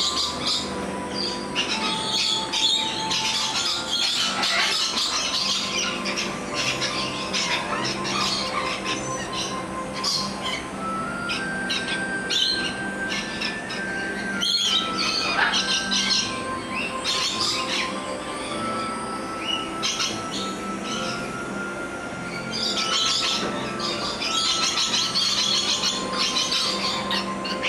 あっ。